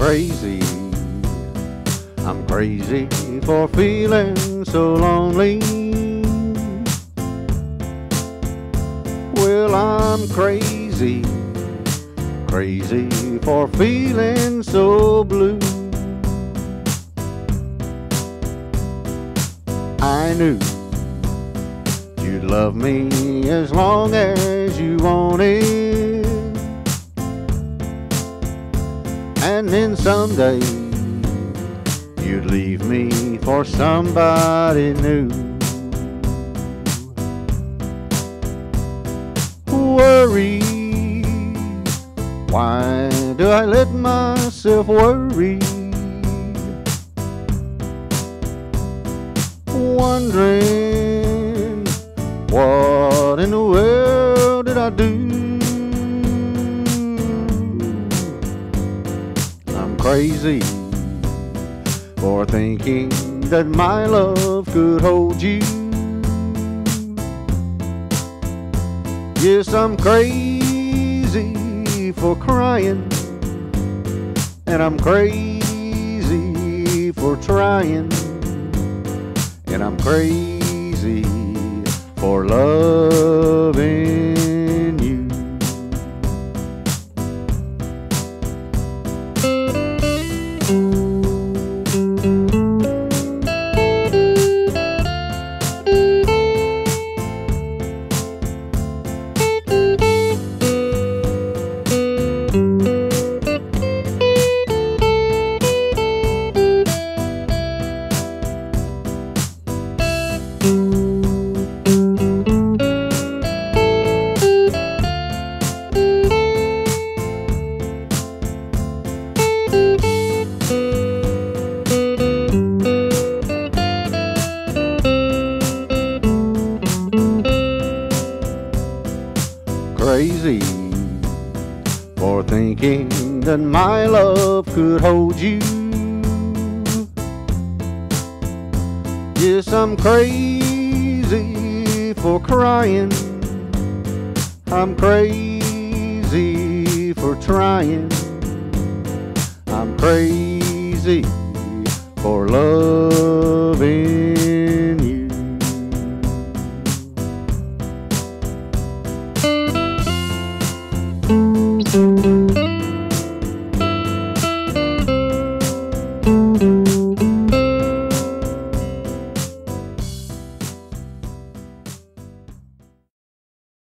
crazy. I'm crazy for feeling so lonely. Well, I'm crazy, crazy for feeling so blue. I knew you'd love me as long as you wanted. And then someday you'd leave me for somebody new. Worry, why do I let myself worry? Wondering what in the world did I do? Crazy. For thinking that my love could hold you. Yes, I'm crazy for crying, and I'm crazy for trying, and I'm crazy for loving crazy for thinking that my love could hold you. Yes, I'm crazy for crying. I'm crazy for trying. I'm crazy for loving